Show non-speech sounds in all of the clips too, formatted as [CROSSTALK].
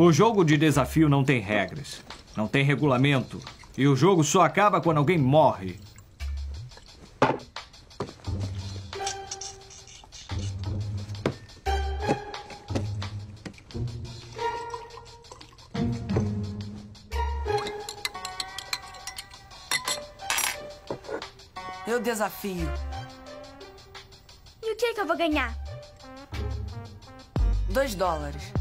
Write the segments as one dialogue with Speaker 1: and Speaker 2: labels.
Speaker 1: O jogo de desafio não tem regras, não tem regulamento. E o jogo só acaba quando alguém morre.
Speaker 2: Eu desafio.
Speaker 3: E o que, é que eu vou ganhar?
Speaker 2: Dois dólares.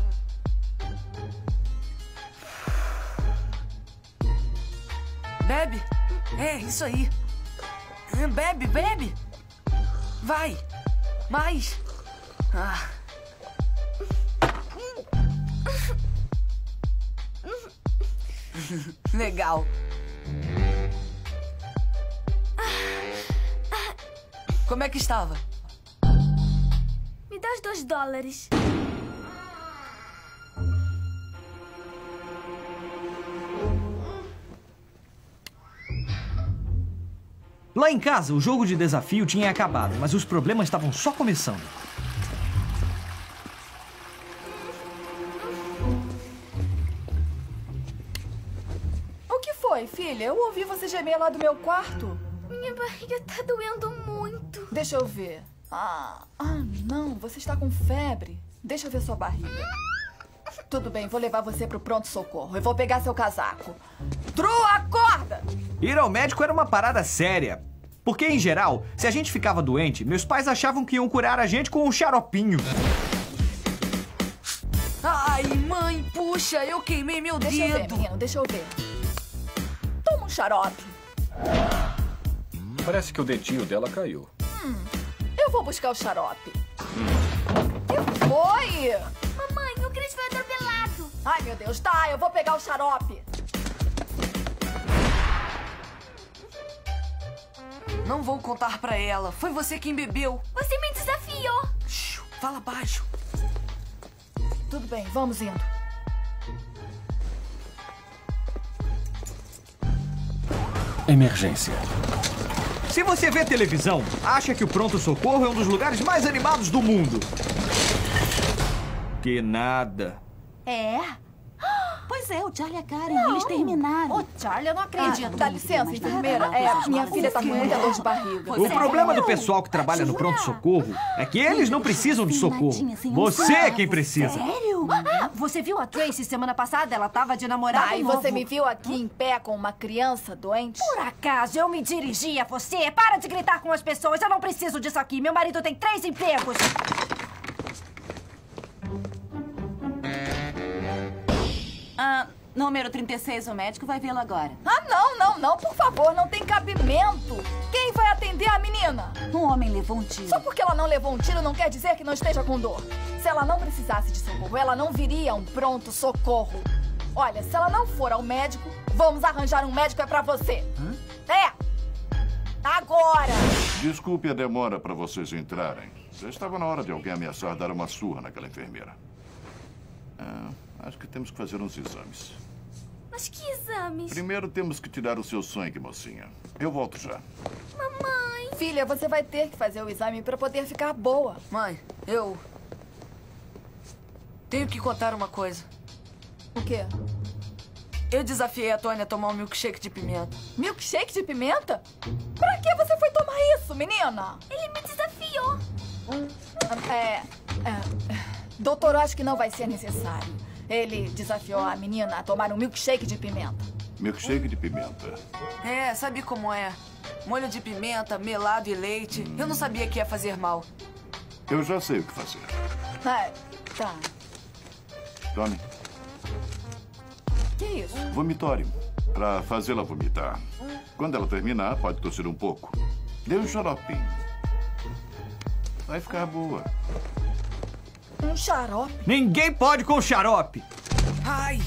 Speaker 2: Bebe. É, isso aí. Bebe, bebe. Vai. Mais. Ah. [LAUGHS] Legal. Como é que estava?
Speaker 3: Me dá os dois dólares.
Speaker 1: Lá em casa, o jogo de desafio tinha acabado, mas os problemas estavam só começando.
Speaker 4: O que foi, filha? Eu ouvi você gemer lá do meu quarto.
Speaker 3: Minha barriga tá doendo muito.
Speaker 4: Deixa eu ver. Ah, ah, não, você está com febre. Deixa eu ver sua barriga. Tudo bem, vou levar você pro pronto-socorro. Eu vou pegar seu casaco. Tru, acorda!
Speaker 1: Ir ao médico era uma parada séria. Porque, em geral, se a gente ficava doente, meus pais achavam que iam curar a gente com um xaropinho.
Speaker 2: Ai, mãe, puxa, eu queimei meu
Speaker 4: Deixa eu ver,
Speaker 2: dedo.
Speaker 4: menino, deixa eu ver. Toma um xarope.
Speaker 5: Parece que o dedinho dela caiu.
Speaker 4: Eu vou buscar o xarope. Que foi?
Speaker 3: Mamãe, o Chris foi atropelado.
Speaker 4: Ai, meu Deus, tá, eu vou pegar o xarope.
Speaker 2: Não vou contar pra ela. Foi você quem bebeu.
Speaker 3: Você me desafiou.
Speaker 2: Shhh, fala baixo.
Speaker 4: Tudo bem, vamos indo.
Speaker 5: Emergência.
Speaker 1: Se você vê televisão, acha que o pronto-socorro é um dos lugares mais animados do mundo. Que nada.
Speaker 6: É? Pois é, o Charlie e a Karen, eles terminaram.
Speaker 4: Ô, Charlie, eu não acredito.
Speaker 6: Ah,
Speaker 4: Dá
Speaker 6: não,
Speaker 4: licença,
Speaker 6: mas
Speaker 4: enfermeira. É, minha filha tá com
Speaker 6: O quê?
Speaker 4: muita dor de barriga.
Speaker 1: O
Speaker 6: é.
Speaker 1: problema do pessoal que trabalha no pronto-socorro é que eles não precisam de socorro. Você é quem precisa.
Speaker 6: Sério? Ah, você viu a Tracy semana passada? Ela tava de namorado
Speaker 4: Ah, e você me viu aqui em pé com uma criança doente?
Speaker 6: Por acaso eu me dirigi a você? Para de gritar com as pessoas. Eu não preciso disso aqui. Meu marido tem três empregos.
Speaker 7: Ah, número 36, o médico vai vê-lo agora.
Speaker 4: Ah, não, não, não, por favor, não tem cabimento. Quem vai atender a menina?
Speaker 7: Um homem levou um tiro.
Speaker 4: Só porque ela não levou um tiro não quer dizer que não esteja com dor. Se ela não precisasse de socorro, ela não viria a um pronto socorro. Olha, se ela não for ao médico, vamos arranjar um médico é pra você. É! Agora!
Speaker 8: Desculpe a demora para vocês entrarem. Já estava na hora de alguém ameaçar dar uma surra naquela enfermeira. Ah, acho que temos que fazer uns exames.
Speaker 3: Mas que exames?
Speaker 8: Primeiro temos que tirar o seu sangue, mocinha. Eu volto já.
Speaker 3: Mamãe.
Speaker 4: Filha, você vai ter que fazer o exame pra poder ficar boa.
Speaker 2: Mãe, eu. Tenho que contar uma coisa.
Speaker 4: O quê?
Speaker 2: Eu desafiei a Tônia a tomar um milkshake de pimenta.
Speaker 4: Milkshake de pimenta? Pra que você foi tomar isso, menina?
Speaker 3: Ele me desafiou.
Speaker 4: É. é doutor, acho que não vai ser necessário. Ele desafiou a menina a tomar um milkshake de pimenta.
Speaker 8: Milkshake de pimenta.
Speaker 2: É, sabe como é? Molho de pimenta, melado e leite. Eu não sabia que ia fazer mal.
Speaker 8: Eu já sei o que fazer.
Speaker 4: É, tá.
Speaker 8: Tome,
Speaker 4: Que isso?
Speaker 8: vomitório. Para fazê-la vomitar. Quando ela terminar, pode tossir um pouco. Dê um xaropinho. Vai ficar boa.
Speaker 4: Um xarope?
Speaker 1: Ninguém pode com xarope.
Speaker 2: Ai!